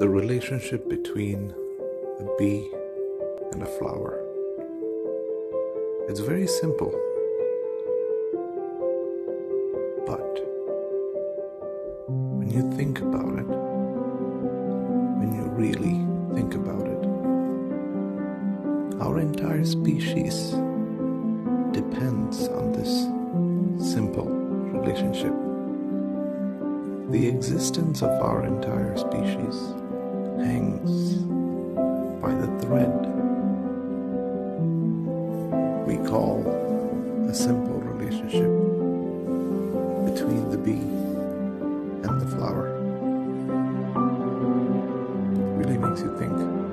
the relationship between a bee and a flower. It's very simple, but when you think about it, when you really think about it, our entire species depends on this simple relationship. The existence of our entire species friend, we call a simple relationship between the bee and the flower. It really makes you think.